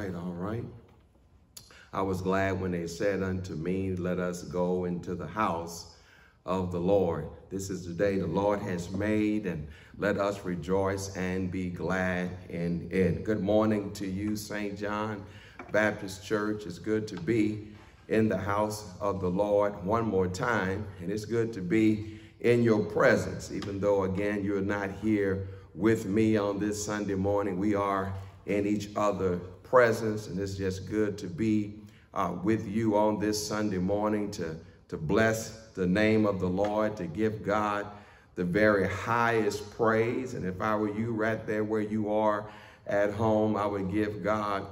right, all right. I was glad when they said unto me, Let us go into the house of the Lord. This is the day the Lord has made, and let us rejoice and be glad in it. Good morning to you, St. John Baptist Church. It's good to be in the house of the Lord one more time, and it's good to be in your presence, even though, again, you're not here with me on this Sunday morning. We are in each other presence, and it's just good to be uh, with you on this Sunday morning to, to bless the name of the Lord, to give God the very highest praise. And if I were you right there where you are at home, I would give God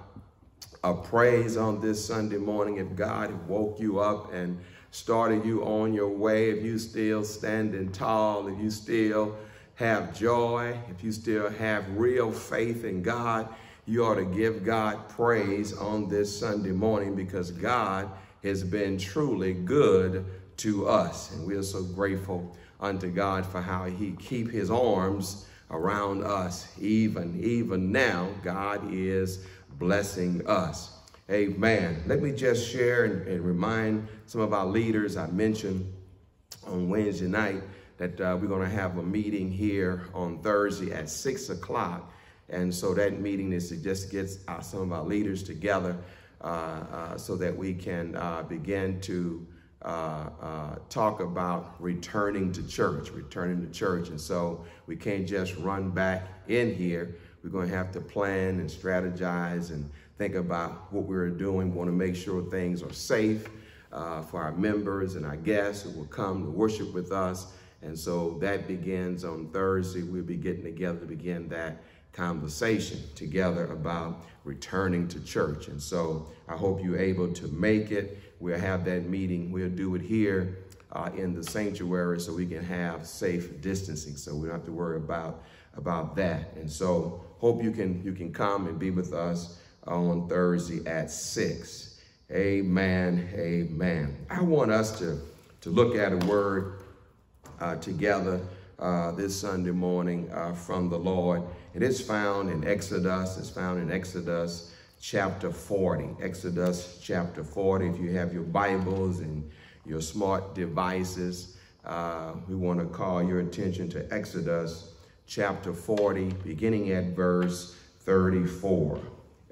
a praise on this Sunday morning. If God woke you up and started you on your way, if you still standing tall, if you still have joy, if you still have real faith in God, you ought to give God praise on this Sunday morning because God has been truly good to us. And we are so grateful unto God for how he keep his arms around us. Even, even now, God is blessing us. Amen. Let me just share and, and remind some of our leaders I mentioned on Wednesday night that uh, we're going to have a meeting here on Thursday at 6 o'clock and so that meeting is to just get uh, some of our leaders together uh, uh, so that we can uh, begin to uh, uh, talk about returning to church, returning to church. And so we can't just run back in here. We're going to have to plan and strategize and think about what we're doing. We want to make sure things are safe for our members and our guests who will come to worship with us. And so that begins on Thursday. We'll be getting together to begin that conversation together about returning to church. And so I hope you're able to make it. We'll have that meeting. We'll do it here uh, in the sanctuary so we can have safe distancing so we don't have to worry about, about that. And so hope you can, you can come and be with us on Thursday at 6. Amen, amen. I want us to, to look at a word uh, together uh, this Sunday morning uh, from the Lord. It is found in Exodus. It's found in Exodus chapter 40. Exodus chapter 40. If you have your Bibles and your smart devices, uh, we want to call your attention to Exodus chapter 40, beginning at verse 34.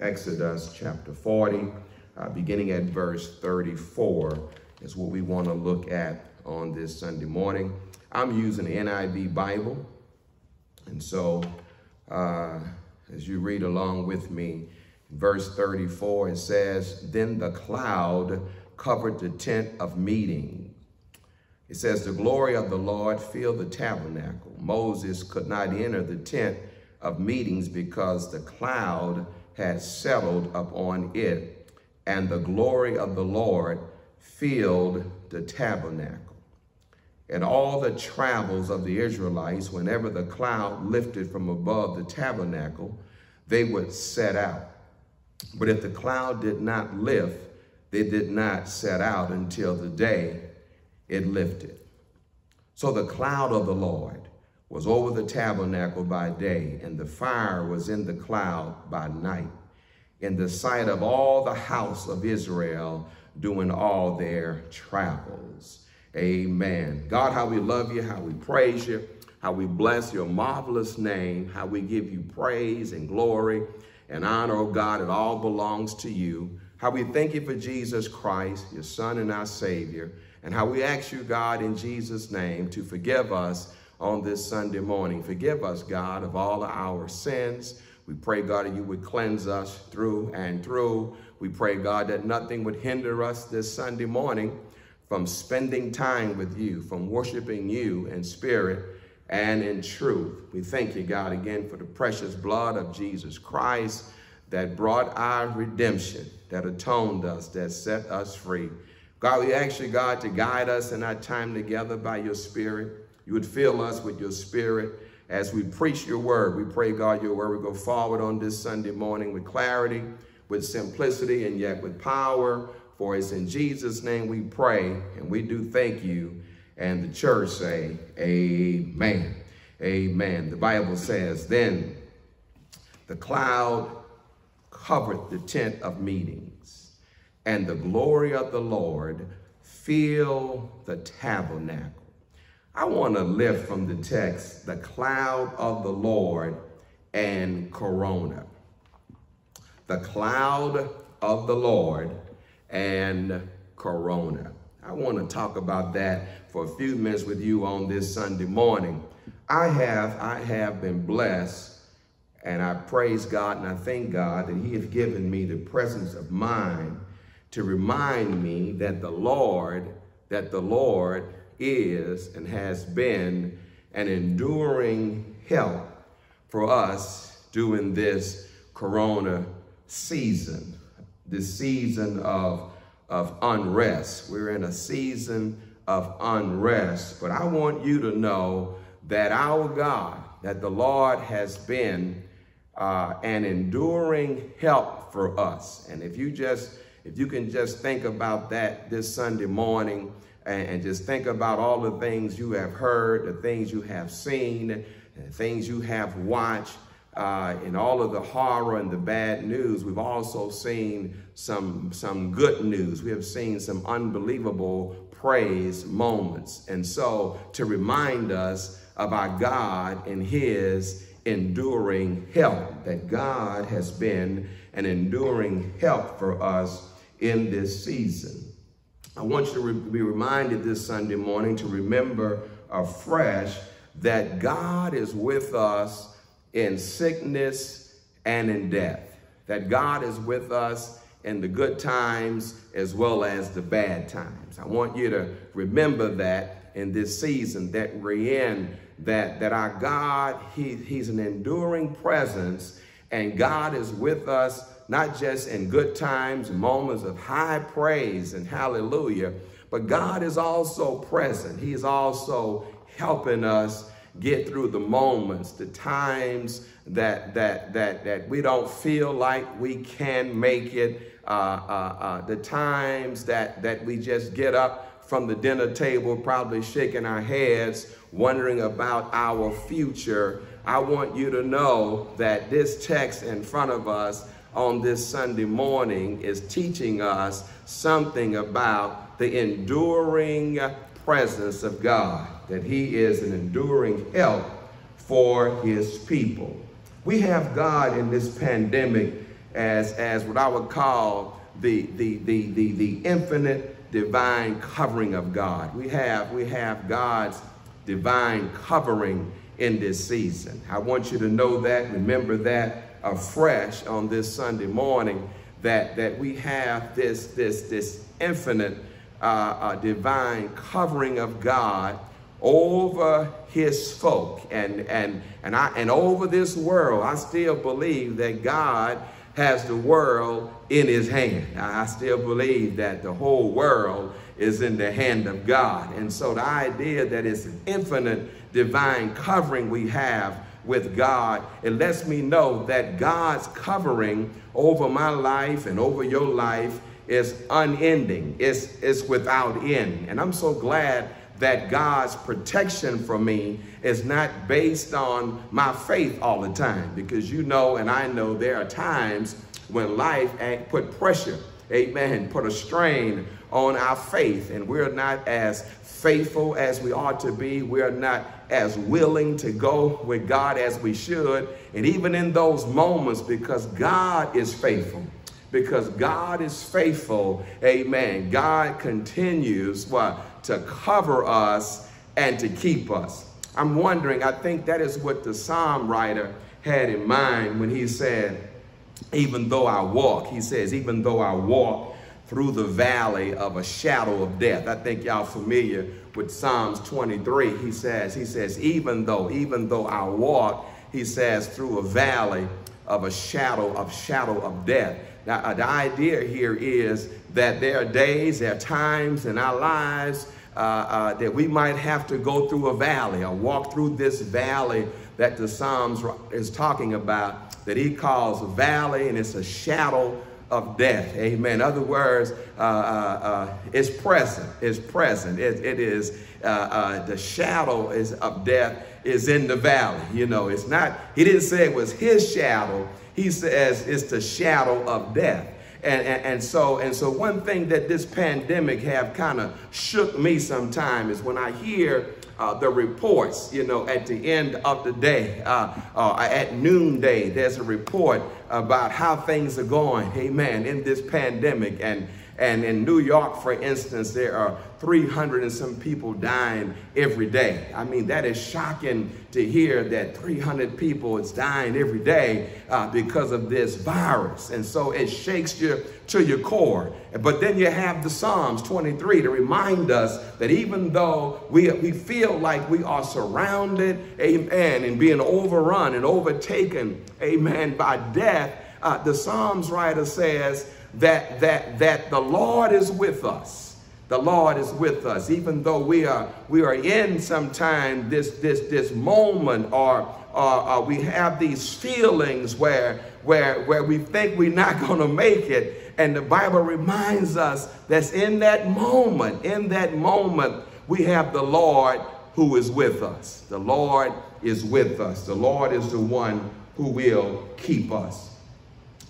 Exodus chapter 40, uh, beginning at verse 34 is what we want to look at on this Sunday morning. I'm using the NIV Bible. And so uh, as you read along with me, verse 34, it says, Then the cloud covered the tent of meeting. It says, The glory of the Lord filled the tabernacle. Moses could not enter the tent of meetings because the cloud had settled upon it, and the glory of the Lord filled the tabernacle and all the travels of the Israelites, whenever the cloud lifted from above the tabernacle, they would set out. But if the cloud did not lift, they did not set out until the day it lifted. So the cloud of the Lord was over the tabernacle by day, and the fire was in the cloud by night, in the sight of all the house of Israel doing all their travels. Amen. God, how we love you, how we praise you, how we bless your marvelous name, how we give you praise and glory and honor, oh God, it all belongs to you. How we thank you for Jesus Christ, your son and our savior, and how we ask you, God, in Jesus' name to forgive us on this Sunday morning. Forgive us, God, of all our sins. We pray, God, that you would cleanse us through and through. We pray, God, that nothing would hinder us this Sunday morning from spending time with you, from worshiping you in spirit and in truth. We thank you, God, again for the precious blood of Jesus Christ that brought our redemption, that atoned us, that set us free. God, we ask you, God, to guide us in our time together by your spirit. You would fill us with your spirit as we preach your word. We pray, God, your word will go forward on this Sunday morning with clarity, with simplicity, and yet with power, for it's in Jesus' name we pray, and we do thank you. And the church say, Amen. Amen. The Bible says, Then the cloud covered the tent of meetings, and the glory of the Lord filled the tabernacle. I want to lift from the text the cloud of the Lord and corona. The cloud of the Lord and corona. I want to talk about that for a few minutes with you on this Sunday morning. I have, I have been blessed and I praise God and I thank God that he has given me the presence of mind to remind me that the Lord, that the Lord is and has been an enduring help for us during this corona season, this season of, of unrest. We're in a season of unrest, but I want you to know that our God, that the Lord has been uh, an enduring help for us. And if you just, if you can just think about that this Sunday morning and, and just think about all the things you have heard, the things you have seen, the things you have watched, uh, in all of the horror and the bad news, we've also seen some, some good news. We have seen some unbelievable praise moments. And so to remind us our God and his enduring help, that God has been an enduring help for us in this season. I want you to be reminded this Sunday morning to remember afresh that God is with us in sickness and in death. That God is with us in the good times as well as the bad times. I want you to remember that in this season that we're in, that, that our God, he, he's an enduring presence and God is with us not just in good times, moments of high praise and hallelujah, but God is also present. He is also helping us get through the moments, the times that that that that we don't feel like we can make it, uh, uh, uh, the times that that we just get up from the dinner table, probably shaking our heads, wondering about our future. I want you to know that this text in front of us on this Sunday morning is teaching us something about the enduring presence of God that he is an enduring help for his people. We have God in this pandemic as, as what I would call the, the, the, the, the infinite divine covering of God. We have, we have God's divine covering in this season. I want you to know that, remember that afresh on this Sunday morning, that, that we have this, this, this infinite uh, uh, divine covering of God over his folk. And and and I and over this world I still believe that God has the world in his hand. I still believe that the whole world is in the hand of God. And so the idea that it's an infinite divine covering we have with God it lets me know that God's covering over my life and over your life is unending. It's it's without end. And I'm so glad that God's protection for me is not based on my faith all the time because you know and I know there are times when life put pressure, amen, put a strain on our faith and we're not as faithful as we ought to be. We're not as willing to go with God as we should. And even in those moments, because God is faithful, because God is faithful, amen, God continues what? To cover us and to keep us. I'm wondering, I think that is what the psalm writer had in mind when he said, even though I walk, he says, even though I walk through the valley of a shadow of death. I think y'all familiar with Psalms 23. He says, he says, even though, even though I walk, he says, through a valley of a shadow of shadow of death. Now, uh, the idea here is that there are days, there are times in our lives uh, uh, that we might have to go through a valley or walk through this valley that the Psalms is talking about, that he calls a valley and it's a shadow of death. Amen. In other words, uh, uh, uh, it's present. It's present. it, it is uh, uh, the shadow is of death is in the valley. You know, it's not. He didn't say it was his shadow. he says it's the shadow of death. And, and, and, so and so one thing that this pandemic have kind of shook me sometime is when I hear uh, the reports, you know, at the end of the day, uh, uh, at noonday, there's a report about how things are going, amen, in this pandemic. And, and in New York, for instance, there are 300 and some people dying every day. I mean, that is shocking to hear that 300 people is dying every day uh, because of this virus. And so it shakes you to your core. But then you have the Psalms 23 to remind us that even though we, we feel like we are surrounded, amen, and being overrun and overtaken, amen, by death, uh, the Psalms writer says that, that, that the Lord is with us the Lord is with us, even though we are we are in sometime this this this moment, or we have these feelings where where where we think we're not going to make it, and the Bible reminds us that in that moment, in that moment, we have the Lord who is with us. The Lord is with us. The Lord is the one who will keep us.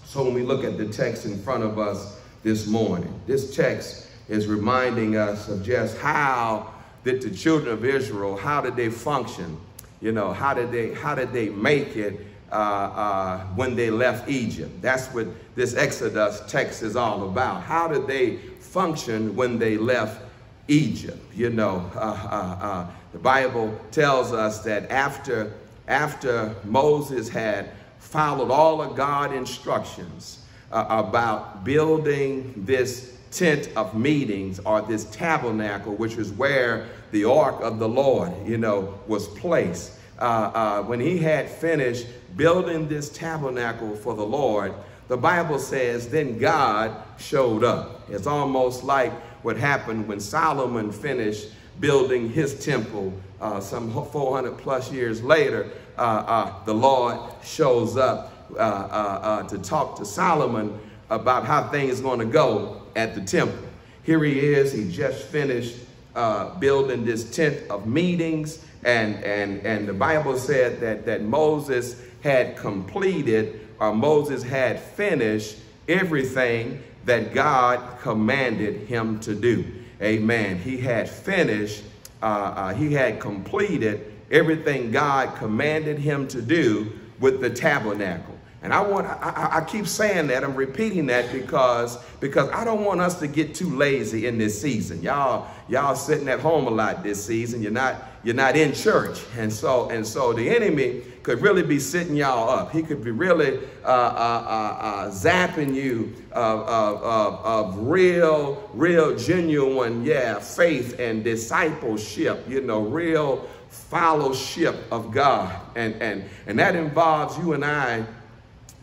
So when we look at the text in front of us this morning, this text is reminding us of just how did the children of Israel, how did they function? You know, how did they, how did they make it uh, uh, when they left Egypt? That's what this Exodus text is all about. How did they function when they left Egypt? You know, uh, uh, uh the Bible tells us that after, after Moses had followed all of God's instructions uh, about building this tent of meetings or this tabernacle, which is where the ark of the Lord, you know, was placed. Uh, uh, when he had finished building this tabernacle for the Lord, the Bible says, then God showed up. It's almost like what happened when Solomon finished building his temple uh, some 400 plus years later. Uh, uh, the Lord shows up uh, to talk to Solomon about how things are going to go at the temple. Here he is, he just finished uh, building this tent of meetings and, and, and the Bible said that, that Moses had completed or Moses had finished everything that God commanded him to do. Amen. He had finished, uh, uh, he had completed everything God commanded him to do with the tabernacle. And I want, I, I, keep saying that, I'm repeating that because, because I don't want us to get too lazy in this season. Y'all, y'all sitting at home a lot this season. You're not, you're not in church. And so, and so the enemy could really be sitting y'all up. He could be really uh, uh, uh, uh zapping you of, of, of, of real, real genuine, yeah, faith and discipleship, you know, real fellowship of God. And, and, and that involves you and I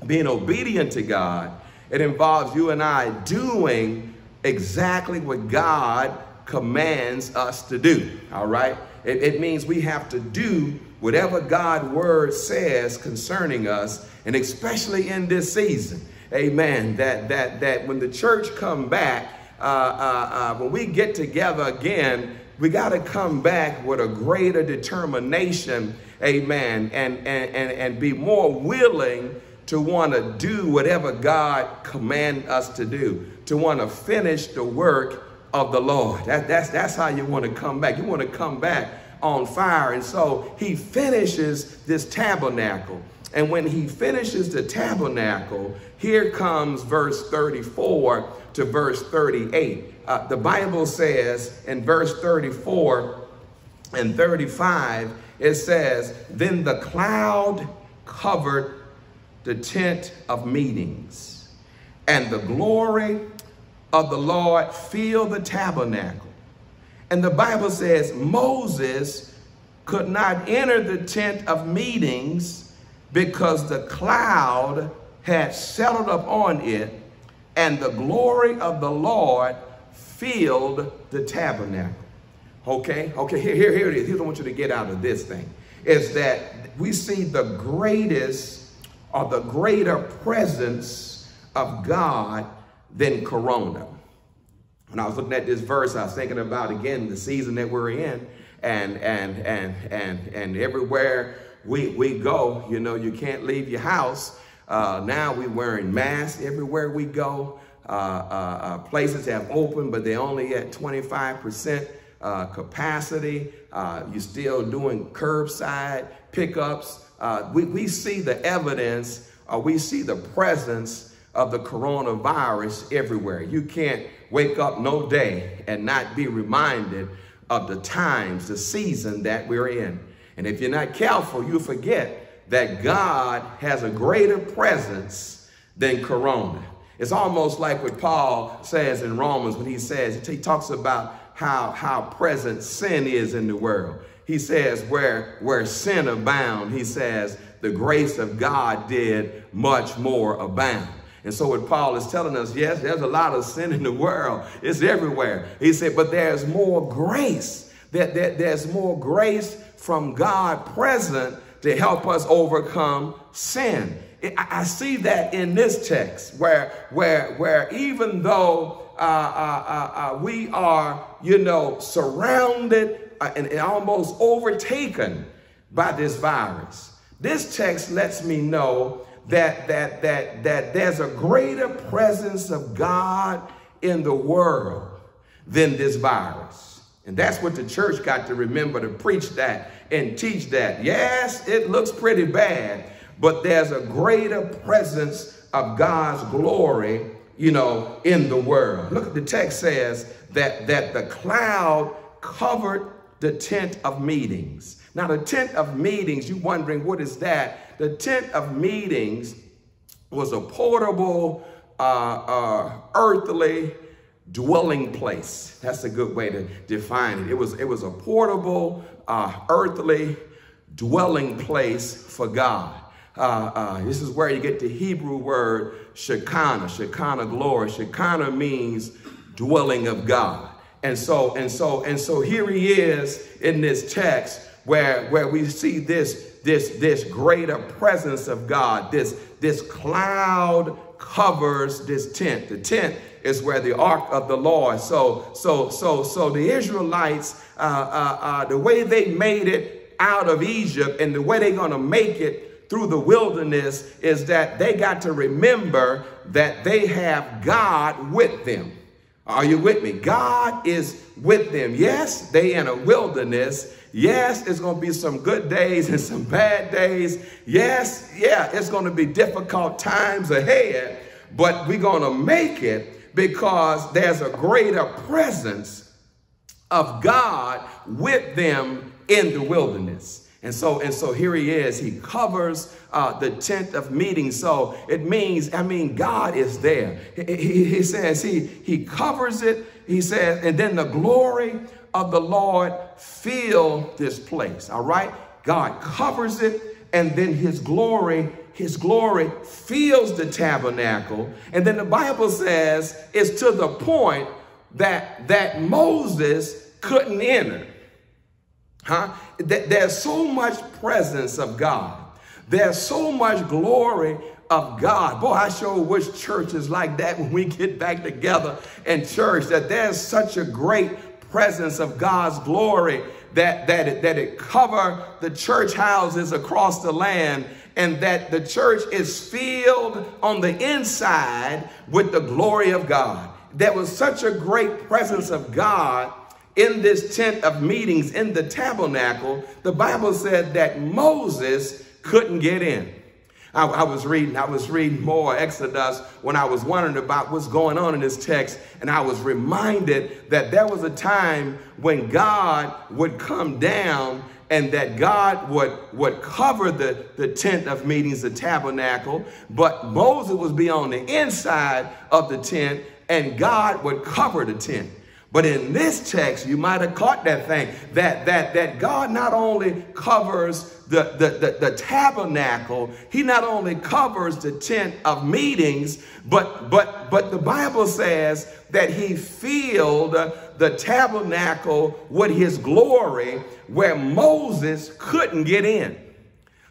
being obedient to God, it involves you and I doing exactly what God commands us to do, all right? It, it means we have to do whatever God's word says concerning us, and especially in this season, amen, that, that, that when the church come back, uh, uh, uh, when we get together again, we got to come back with a greater determination, amen, and, and, and, and be more willing to want to do whatever God command us to do, to want to finish the work of the Lord. That, that's, that's how you want to come back. You want to come back on fire. And so he finishes this tabernacle. And when he finishes the tabernacle, here comes verse 34 to verse 38. Uh, the Bible says in verse 34 and 35, it says, Then the cloud covered the tent of meetings, and the glory of the Lord filled the tabernacle. And the Bible says Moses could not enter the tent of meetings because the cloud had settled upon it, and the glory of the Lord filled the tabernacle. Okay, okay, here, here, here it is. Here's what I want you to get out of this thing. Is that we see the greatest or the greater presence of God than Corona. When I was looking at this verse, I was thinking about again the season that we're in, and and and and and everywhere we we go, you know, you can't leave your house Uh, now we're wearing masks everywhere we go. Uh, uh, uh places have opened, but they're only at 25% uh, capacity. Uh, you're still doing curbside pickups. we, we see the evidence, we see the presence of the coronavirus everywhere. You can't wake up no day and not be reminded of the times, the season that we're in. And if you're not careful, you forget that God has a greater presence than Corona. It's almost like what Paul says in Romans when he says, he talks about how, how present sin is in the world. He says, where, where sin abound, he says, the grace of God did much more abound. And so what Paul is telling us, yes, there's a lot of sin in the world. It's everywhere. He said, but there's more grace. That, that there's more grace from God present to help us overcome sin. I see that in this text where, where, where even though uh, uh, uh, uh we are, you know, surrounded uh, and, and almost overtaken by this virus, this text lets me know that, that, that, that there's a greater presence of God in the world than this virus. And that's what the church got to remember to preach that and teach that. Yes, it looks pretty bad, but there's a greater presence of God's glory, you know, in the world. Look at the text says that, that the cloud covered the tent of meetings. Now, the tent of meetings, you're wondering what is that? the tent of meetings was a portable, uh, uh, earthly dwelling place. That's a good way to define it. It was, it was a portable, uh, earthly dwelling place for God. Uh, uh, this is where you get the Hebrew word Shekinah, Shekinah glory. Shekinah means dwelling of God. And so, and so, and so here he is in this text where, where we see this this, this greater presence of God. This, this cloud covers this tent. The tent is where the ark of the Lord. So, so, so, so the Israelites, uh, uh, uh, the way they made it out of Egypt and the way they're going to make it through the wilderness is that they got to remember that they have God with them. Are you with me? God is with them. Yes, they in a wilderness Yes, it's going to be some good days and some bad days. Yes, yeah, it's going to be difficult times ahead, but we're going to make it because there's a greater presence of God with them in the wilderness. And so, and so here he is. He covers uh, the tent of meeting. So it means, I mean, God is there. He, he, he says he, he covers it. He says, and then the glory of the Lord fill this place. All right. God covers it and then his glory, his glory fills the tabernacle. And then the Bible says it's to the point that, that Moses couldn't enter. Huh? There's so much presence of God. There's so much glory of God. Boy, I sure wish church is like that when we get back together in church, that there's such a great presence of God's glory that, that, it, that it cover the church houses across the land and that the church is filled on the inside with the glory of God. There was such a great presence of God in this tent of meetings in the tabernacle. The Bible said that Moses couldn't get in. I, I, was reading, I was reading more Exodus when I was wondering about what's going on in this text, and I was reminded that there was a time when God would come down and that God would, would cover the, the tent of meetings, the tabernacle, but Moses would be on the inside of the tent, and God would cover the tent. But in this text, you might have caught that thing that that that God not only covers the, the, the, the, tabernacle, he not only covers the tent of meetings, but but but the Bible says that he filled the tabernacle with his glory where Moses couldn't get in.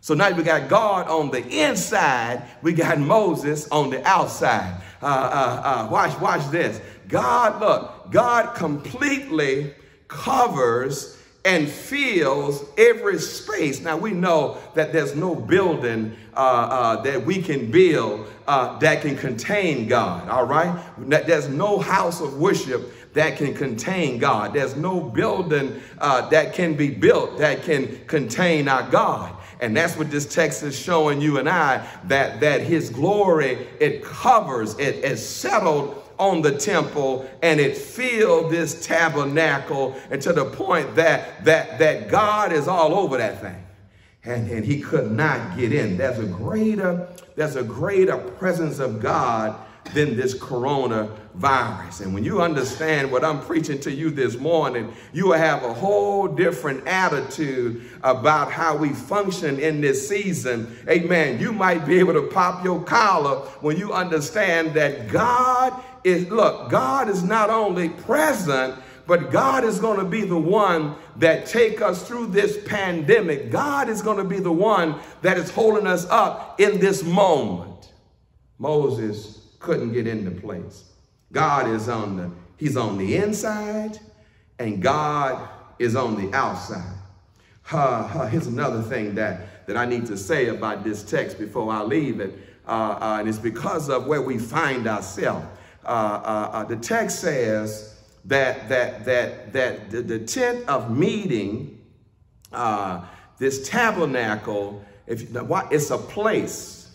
So now we got God on the inside, we got Moses on the outside. Uh, uh, uh, watch, watch this. God, look, God completely covers and fills every space. Now we know that there's no building uh, uh, that we can build uh, that can contain God, all right? There's no house of worship that can contain God. There's no building uh, that can be built that can contain our God. And that's what this text is showing you and I, that, that his glory, it covers, it is settled on the temple and it filled this tabernacle and to the point that that that God is all over that thing and, and he could not get in. There's a greater, there's a greater presence of God than this coronavirus. And when you understand what I'm preaching to you this morning, you will have a whole different attitude about how we function in this season. Amen. You might be able to pop your collar when you understand that God is, look, God is not only present, but God is going to be the one that take us through this pandemic. God is going to be the one that is holding us up in this moment. Moses couldn't get into place. God is on the, he's on the inside and God is on the outside. Uh, uh, here's another thing that, that I need to say about this text before I leave it. Uh, uh and it's because of where we find ourselves. Uh, uh, the text says, that that that that the, the tent of meeting, uh, this tabernacle, if what it's a place,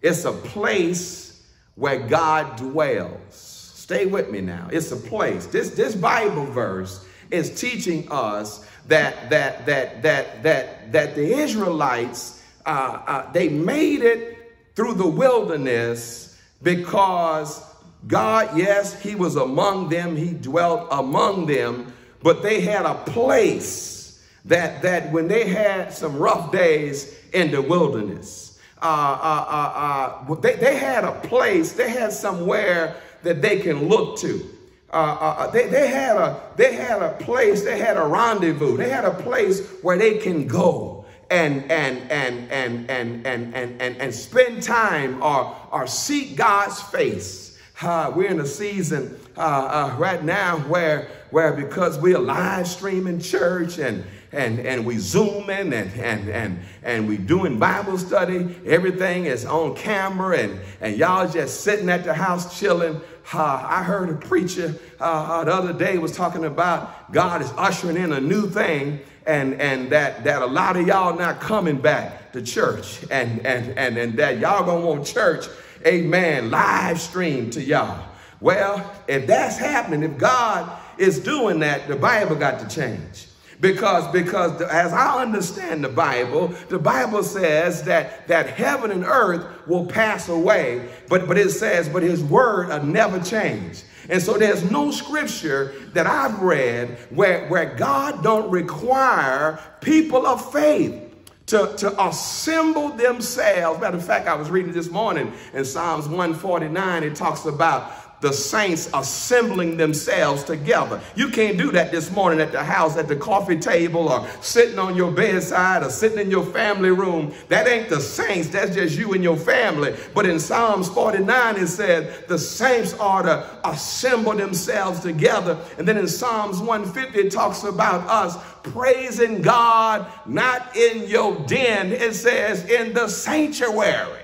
it's a place where God dwells. Stay with me now. It's a place. This this Bible verse is teaching us that that that that that that the Israelites uh, uh, they made it through the wilderness because God, yes, he was among them. He dwelt among them, but they had a place that, that when they had some rough days in the wilderness, uh, uh, uh, uh they, they had a place, they had somewhere that they can look to. Uh, uh, they, they, had a, they had a place, they had a rendezvous, they had a place where they can go and, and, and, and, and, and, and, and, and spend time or, or seek God's face uh, we're in a season uh, uh, right now where, where because we're live streaming church and, and, and we zooming and, and, and, and we doing Bible study, everything is on camera and, and y'all just sitting at the house chilling. Uh, I heard a preacher uh, uh, the other day was talking about God is ushering in a new thing and, and that, that a lot of y'all not coming back to church and, and, and, and that y'all gonna want church amen, live stream to y'all. Well, if that's happening, if God is doing that, the Bible got to change. Because, because the, as I understand the Bible, the Bible says that, that heaven and earth will pass away, but, but it says, but his word will never change. And so there's no scripture that I've read where, where God don't require people of faith to, to assemble themselves. Matter of fact, I was reading this morning in Psalms 149, it talks about the saints assembling themselves together. You can't do that this morning at the house, at the coffee table, or sitting on your bedside, or sitting in your family room. That ain't the saints, that's just you and your family. But in Psalms 49, it said the saints are to assemble themselves together. And then in Psalms 150, it talks about us praising God not in your den, it says in the sanctuary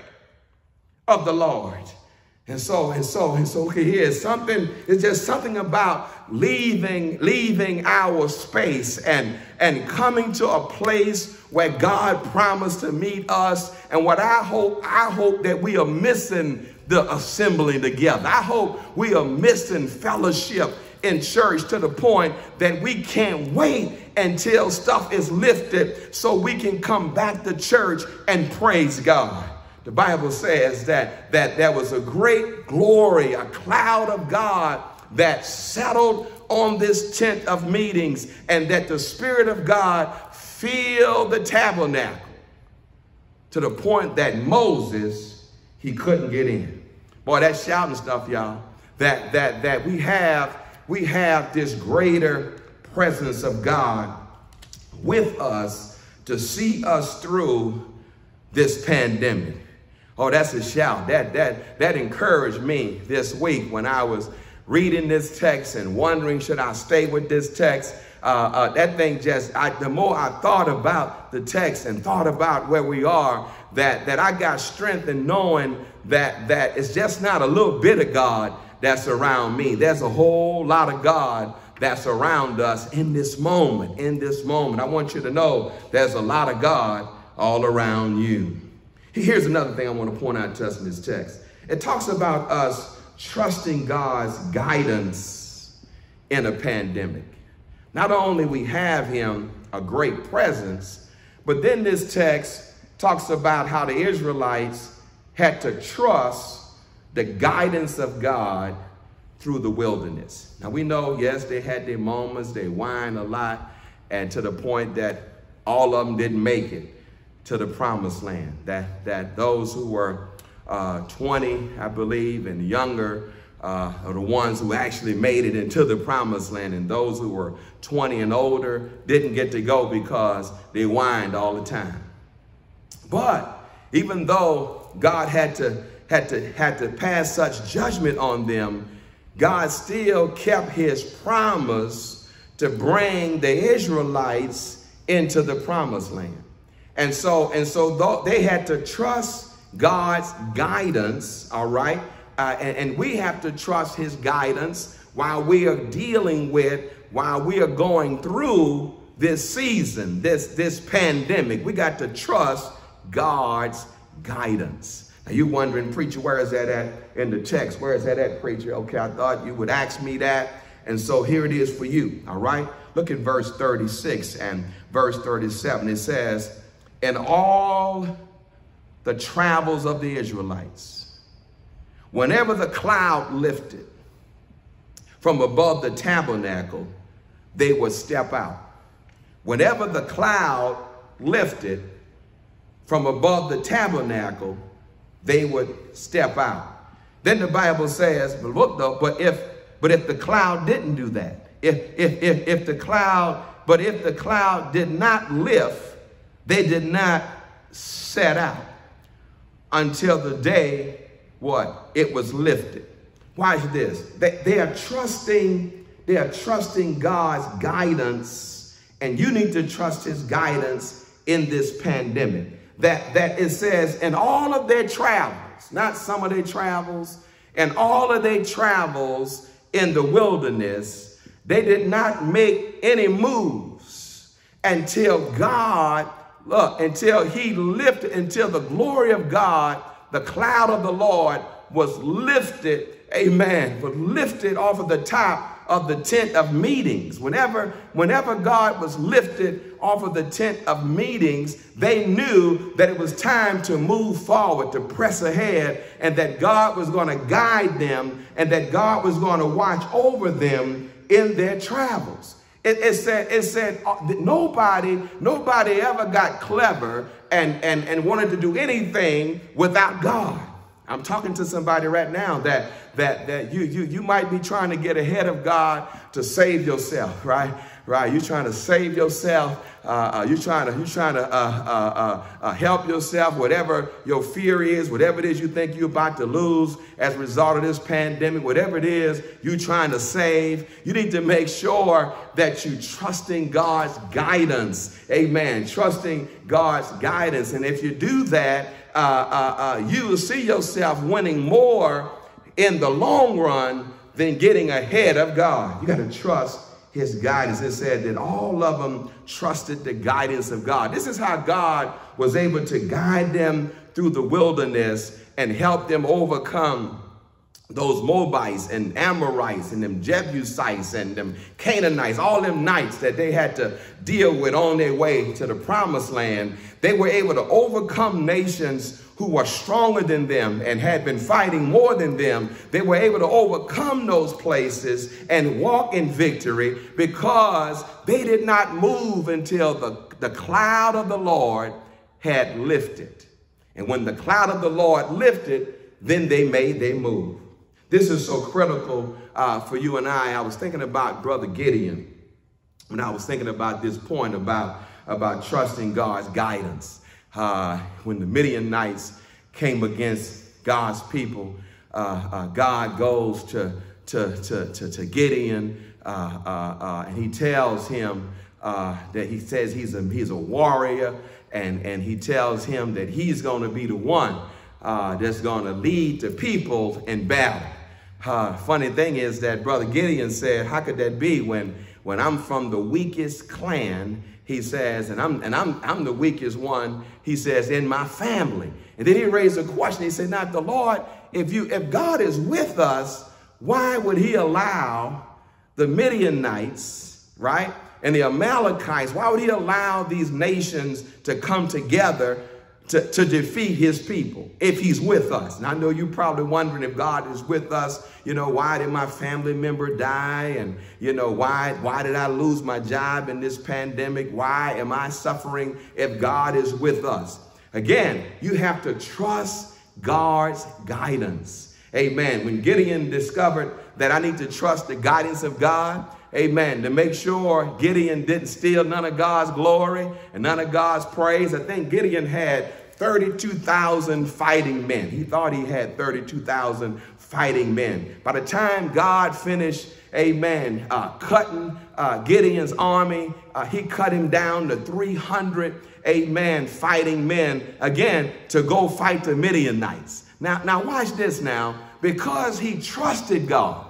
of the Lord. And so, and so, and so here is something, it's just something about leaving, leaving our space and, and coming to a place where God promised to meet us. And what I hope, I hope that we are missing the assembling together. I hope we are missing fellowship in church to the point that we can't wait until stuff is lifted so we can come back to church and praise God. The Bible says that, that there was a great glory, a cloud of God that settled on this tent of meetings and that the Spirit of God filled the tabernacle to the point that Moses, he couldn't get in. Boy, that's shouting stuff, y'all. That, that, that we have, we have this greater presence of God with us to see us through this pandemic. Oh, that's a shout. That, that, that encouraged me this week when I was reading this text and wondering, should I stay with this text? uh, uh, that thing just, I, the more I thought about the text and thought about where we are, that, that I got strength in knowing that, that it's just not a little bit of God that's around me. There's a whole lot of God that's around us in this moment, in this moment. I want you to know there's a lot of God all around you. Here's another thing I want to point out to us in this text. It talks about us trusting God's guidance in a pandemic. Not only we have him a great presence, but then this text talks about how the Israelites had to trust the guidance of God through the wilderness. Now we know, yes, they had their moments, they whined a lot, and to the point that all of them didn't make it to the promised land. That, that those who were uh, 20, I believe, and younger uh, are the ones who actually made it into the promised land. And those who were 20 and older didn't get to go because they whined all the time. But even though God had to, had to, had to pass such judgment on them, God still kept his promise to bring the Israelites into the promised land. And so, and so they had to trust God's guidance, all right? Uh, and, and we have to trust his guidance while we are dealing with, while we are going through this season, this, this pandemic. We got to trust God's guidance. Now you're wondering, preacher, where is that at in the text? Where is that at, preacher? Okay, I thought you would ask me that. And so here it is for you, all right? Look at verse 36 and verse 37. It says, in all the travels of the Israelites, whenever the cloud lifted from above the tabernacle, they would step out. Whenever the cloud lifted from above the tabernacle, they would step out. Then the Bible says, but look though, but if but if the cloud didn't do that, if if if if the cloud, but if the cloud did not lift, they did not set out until the day what it was lifted. Watch this? They, they are trusting, they are trusting God's guidance, and you need to trust his guidance in this pandemic that, that it says in all of their travels, not some of their travels, and all of their travels in the wilderness, they did not make any moves until God, look, until he lifted, until the glory of God, the cloud of the Lord was lifted, amen, was lifted off of the top of the tent of meetings. Whenever, whenever God was lifted off of the tent of meetings, they knew that it was time to move forward, to press ahead, and that God was going to guide them and that God was going to watch over them in their travels. It, it, said, it said uh, nobody, nobody ever got clever and, and, and wanted to do anything without God. I'm talking to somebody right now that that that you you you might be trying to get ahead of God to save yourself, right? Right? You're trying to save yourself. Uh, uh, you're trying to you're trying to uh, uh, uh, uh, help yourself. Whatever your fear is, whatever it is you think you're about to lose as a result of this pandemic, whatever it is you're trying to save, you need to make sure that you trusting God's guidance. Amen. Trusting God's guidance, and if you do that, you will see yourself winning more in the long run than getting ahead of God. You got to trust his guidance. It said that all of them trusted the guidance of God. This is how God was able to guide them through the wilderness and help them overcome those Moabites and Amorites and them Jebusites and them Canaanites, all them knights that they had to deal with on their way to the promised land, they were able to overcome nations who were stronger than them and had been fighting more than them, they were able to overcome those places and walk in victory because they did not move until the, the cloud of the Lord had lifted. And when the cloud of the Lord lifted, then they made their move. This is so critical uh, for you and I. I was thinking about Brother Gideon when I was thinking about this point about, about trusting God's guidance uh, when the Midianites came against God's people, uh, uh, God goes to, to, to, to, to Gideon, uh, uh, and he tells him that he says he's a, he's a warrior, and, and he tells him that he's going to be the one that's going to lead the people in battle. Uh, funny thing is that Brother Gideon said, how could that be when, when I'm from the weakest clan, he says, and I'm, and I'm, I'm the weakest one, he says, in my family. And then he raised a question. He said, now, the Lord, if, you, if God is with us, why would he allow the Midianites, right, and the Amalekites, why would he allow these nations to come together to, to defeat his people if he's with us. And I know you're probably wondering if God is with us, you know, why did my family member die? And, you know, why, why did I lose my job in this pandemic? Why am I suffering if God is with us? Again, you have to trust God's guidance. Amen. When Gideon discovered that I need to trust the guidance of God, amen, to make sure Gideon didn't steal none of God's glory and none of God's praise. I think Gideon had 32,000 fighting men. He thought he had 32,000 fighting men. By the time God finished, amen, uh, cutting uh, Gideon's army, uh, he cut him down to 300, amen, fighting men, again, to go fight the Midianites. Now, now watch this now. Because he trusted God,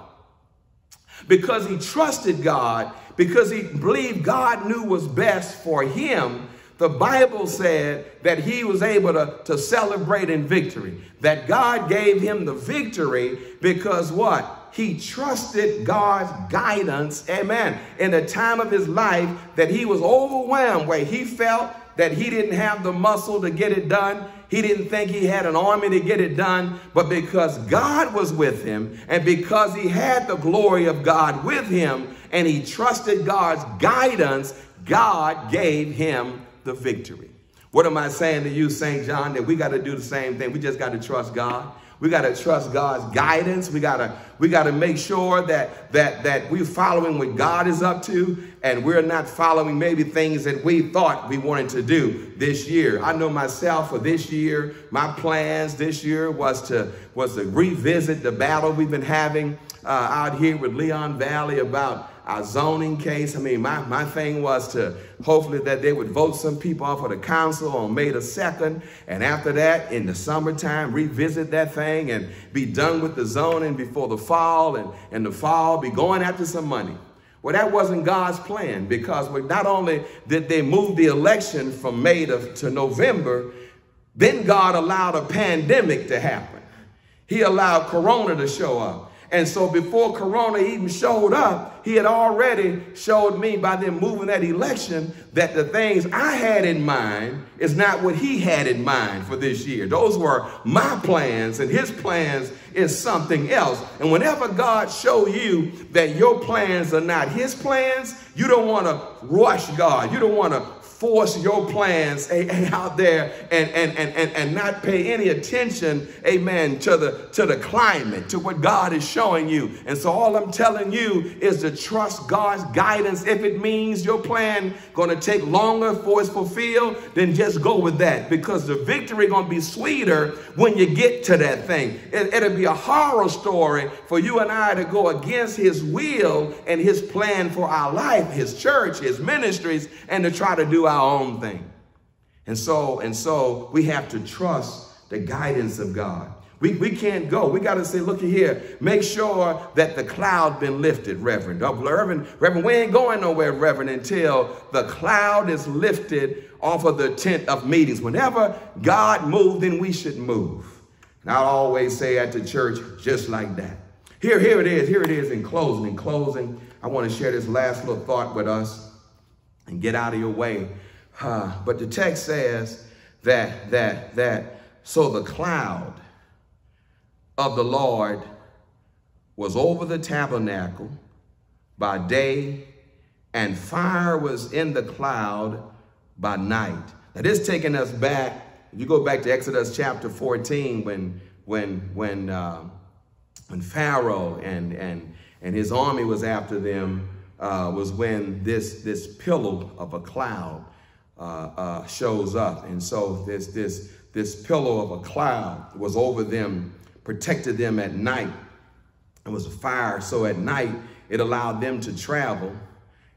because he trusted God, because he believed God knew was best for him, the Bible said that he was able to, to celebrate in victory, that God gave him the victory because what? He trusted God's guidance, amen, in a time of his life that he was overwhelmed, where he felt that he didn't have the muscle to get it done. He didn't think he had an army to get it done, but because God was with him and because he had the glory of God with him and he trusted God's guidance, God gave him the victory. What am I saying to you, St. John? That we got to do the same thing. We just got to trust God. We got to trust God's guidance. We got to we got to make sure that that that we're following what God is up to and we're not following maybe things that we thought we wanted to do this year. I know myself for this year, my plans this year was to was to revisit the battle we've been having uh, out here with Leon Valley about our zoning case. I mean, my, my thing was to hopefully that they would vote some people off of the council on May the 2nd. And after that, in the summertime, revisit that thing and be done with the zoning before the fall. And in the fall, be going after some money. Well, that wasn't God's plan because not only did they move the election from May to, to November, then God allowed a pandemic to happen. He allowed Corona to show up. And so before Corona even showed up, he had already showed me by them moving that election that the things I had in mind is not what he had in mind for this year. Those were my plans and his plans is something else. And whenever God show you that your plans are not his plans, you don't want to rush God. You don't want to force your plans out there and, and, and, and, and not pay any attention, amen, to the, to the climate, to what God is showing you. And so all I'm telling you is to trust God's guidance. If it means your plan going to take longer for it's fulfilled, then just go with that because the victory going to be sweeter when you get to that thing. It, it'll be a horror story for you and I to go against his will and his plan for our life, his church, his ministries, and to try to do our own thing. And so, and so we have to trust the guidance of God. We, we can't go. We got to say, look here, make sure that the cloud been lifted, Reverend. Oh, Reverend, Reverend, we ain't going nowhere, Reverend, until the cloud is lifted off of the tent of meetings. Whenever God moved, then we should move. And I always say at the church, just like that. Here, here it is. Here it is in closing. In closing, I want to share this last little thought with us and get out of your way. Uh, but the text says that, that, that, so the cloud of the Lord was over the tabernacle by day, and fire was in the cloud by night. Now this taking us back, if you go back to Exodus chapter 14, when, when, when, uh, when Pharaoh and, and, and his army was after them, uh, was when this, this pillow of a cloud uh, uh, shows up. And so this, this, this pillow of a cloud was over them, protected them at night. It was a fire. So at night, it allowed them to travel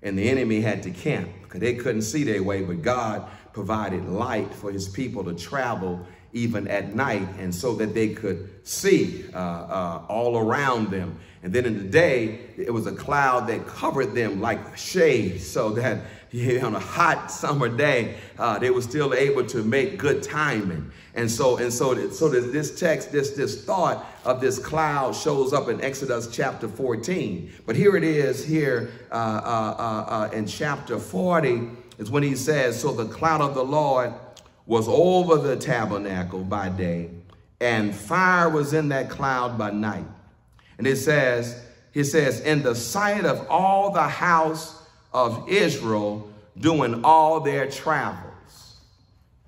and the enemy had to camp because they couldn't see their way. But God provided light for his people to travel even at night and so that they could see uh, uh, all around them. And then in the day, it was a cloud that covered them like shade so that on a hot summer day, uh, they were still able to make good timing. And so, and so, so this text, this, this thought of this cloud shows up in Exodus chapter 14. But here it is here uh, uh, uh in chapter 40 is when he says, so the cloud of the Lord was over the tabernacle by day and fire was in that cloud by night. And it says, he says, in the sight of all the house of Israel doing all their travels.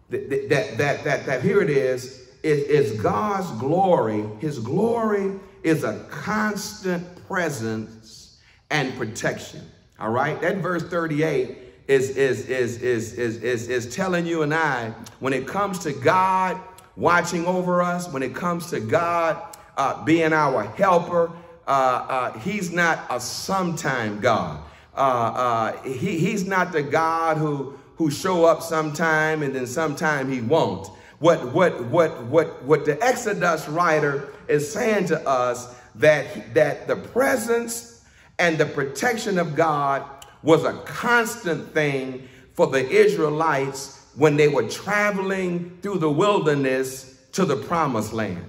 That, that, that, that, that here it is, it is God's glory. His glory is a constant presence and protection. All right, that verse 38 is, is, is, is, is, is, is telling you and I when it comes to God watching over us, when it comes to God uh, being our helper, uh, uh, he's not a sometime God. Uh, uh, he, he's not the God who, who show up sometime and then sometime he won't. What, what, what, what, what the Exodus writer is saying to us that, that the presence and the protection of God was a constant thing for the Israelites when they were traveling through the wilderness to the promised land.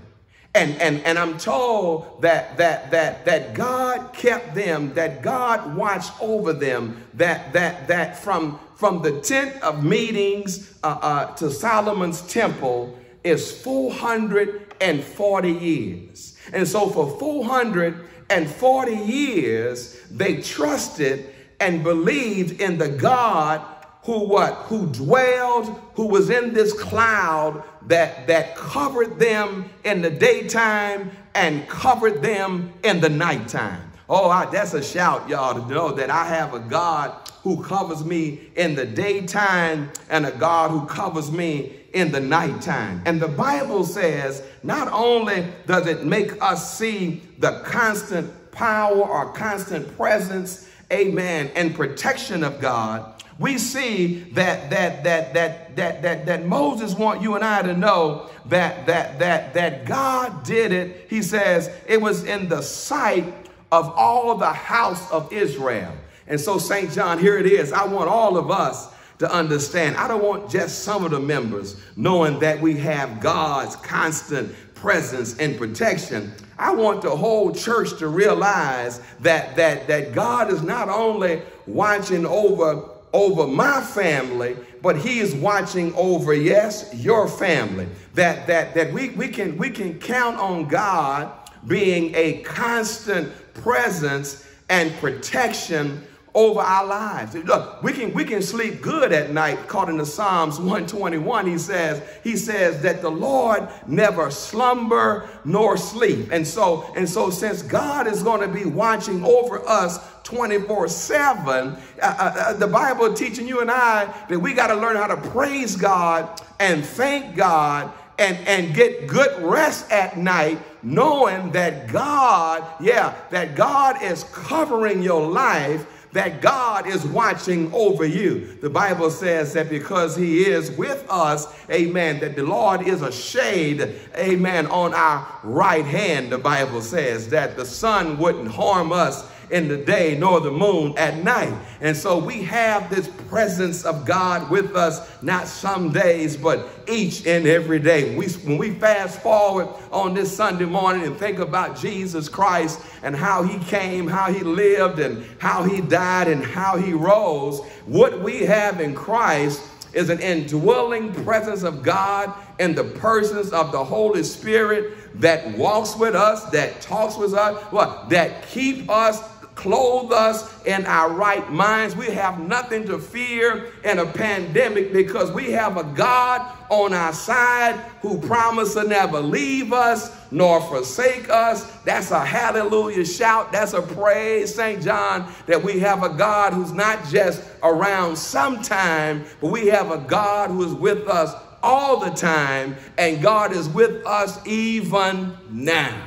And, and, and I'm told that, that, that, that God kept them, that God watched over them, that, that, that from, from the tent of meetings uh, uh, to Solomon's temple is 440 years. And so for 440 years, they trusted and believed in the God who what? Who dwelled, who was in this cloud that, that covered them in the daytime and covered them in the nighttime. Oh, I, that's a shout, y'all, to know that I have a God who covers me in the daytime and a God who covers me in the nighttime. And the Bible says not only does it make us see the constant power or constant presence, amen, and protection of God, we see that that that that that that that Moses want you and I to know that that that that God did it. He says it was in the sight of all the house of Israel. And so St. John, here it is. I want all of us to understand. I don't want just some of the members knowing that we have God's constant presence and protection. I want the whole church to realize that that that God is not only watching over over my family, but he is watching over, yes, your family. That that that we, we can we can count on God being a constant presence and protection over our lives. Look, we can we can sleep good at night. In the Psalms 121, he says he says that the Lord never slumber nor sleep. And so and so since God is going to be watching over us 24 7. Uh, uh, uh, the Bible teaching you and I that we got to learn how to praise God and thank God and, and get good rest at night, knowing that God, yeah, that God is covering your life that God is watching over you. The Bible says that because he is with us, amen, that the Lord is a shade, amen, on our right hand. The Bible says that the sun wouldn't harm us in the day nor the moon at night. And so we have this presence of God with us, not some days, but each and every day. We, when we fast forward on this Sunday morning and think about Jesus Christ and how he came, how he lived, and how he died, and how he rose, what we have in Christ is an indwelling presence of God in the persons of the Holy Spirit that walks with us, that talks with us, what? That keep us clothe us in our right minds. We have nothing to fear in a pandemic because we have a God on our side who promised to never leave us nor forsake us. That's a hallelujah shout. That's a praise, St. John, that we have a God who's not just around sometime, but we have a God who is with us all the time, and God is with us even now.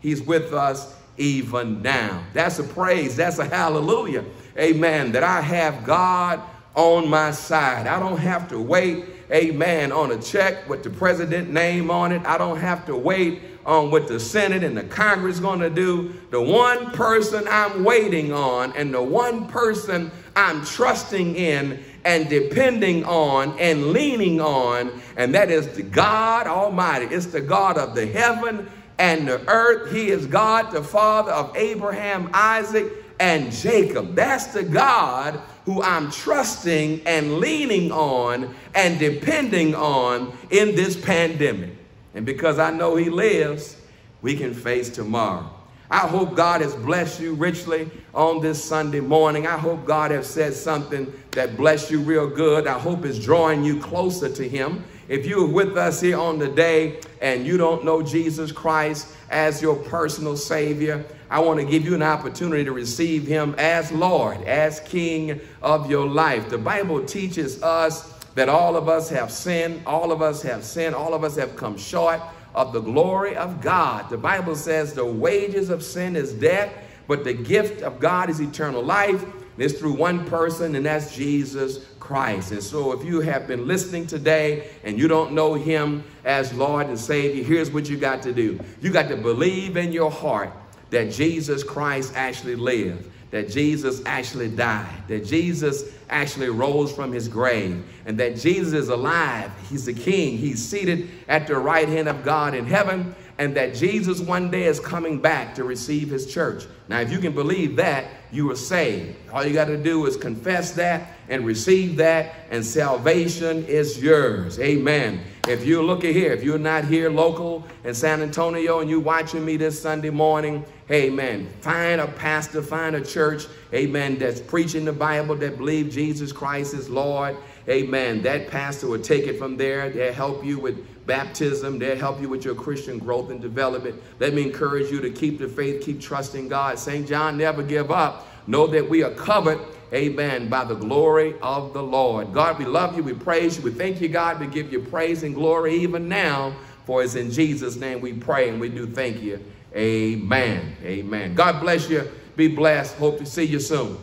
He's with us even now. That's a praise. That's a hallelujah. Amen. That I have God on my side. I don't have to wait, amen, on a check with the president name on it. I don't have to wait on what the Senate and the Congress going to do. The one person I'm waiting on and the one person I'm trusting in and depending on and leaning on, and that is the God Almighty. It's the God of the heaven and the earth. He is God, the Father of Abraham, Isaac, and Jacob. That's the God who I'm trusting and leaning on and depending on in this pandemic. And because I know He lives, we can face tomorrow. I hope God has blessed you richly on this Sunday morning. I hope God has said something that blessed you real good. I hope it's drawing you closer to Him. If you're with us here on the day and you don't know Jesus Christ as your personal Savior, I want to give you an opportunity to receive Him as Lord, as King of your life. The Bible teaches us that all of us have sinned, all of us have sinned, all of us have come short of the glory of God. The Bible says the wages of sin is death, but the gift of God is eternal life. It's through one person, and that's Jesus Christ. And so if you have been listening today and you don't know him as Lord and Savior, here's what you got to do. You got to believe in your heart that Jesus Christ actually lived that Jesus actually died, that Jesus actually rose from his grave, and that Jesus is alive. He's the king. He's seated at the right hand of God in heaven, and that Jesus one day is coming back to receive his church. Now, if you can believe that, you are saved. All you got to do is confess that and receive that, and salvation is yours. Amen. If you're looking here, if you're not here local in San Antonio and you're watching me this Sunday morning, amen, find a pastor, find a church, amen, that's preaching the Bible, that believe Jesus Christ is Lord. Amen. That pastor will take it from there. They'll help you with baptism. They'll help you with your Christian growth and development. Let me encourage you to keep the faith, keep trusting God. St. John, never give up. Know that we are covered, amen, by the glory of the Lord. God, we love you. We praise you. We thank you, God. We give you praise and glory even now. For it's in Jesus' name we pray and we do thank you. Amen. Amen. God bless you. Be blessed. Hope to see you soon.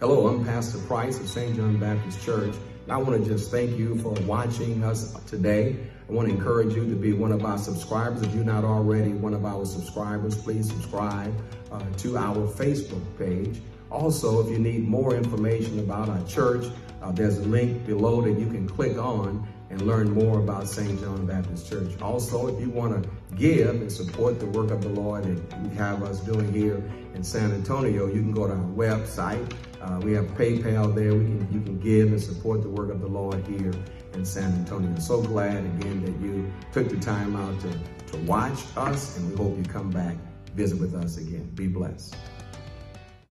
Hello, I'm Pastor Price of St. John Baptist Church. I want to just thank you for watching us today. I want to encourage you to be one of our subscribers. If you're not already one of our subscribers, please subscribe uh, to our Facebook page. Also, if you need more information about our church, uh, there's a link below that you can click on and learn more about St. John Baptist Church. Also, if you want to give and support the work of the Lord that we have us doing here in San Antonio, you can go to our website. Uh, we have PayPal there. We can, you can give and support the work of the Lord here in San Antonio. So glad again that you took the time out to, to watch us and we hope you come back, visit with us again. Be blessed.